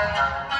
Música